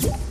Yeah.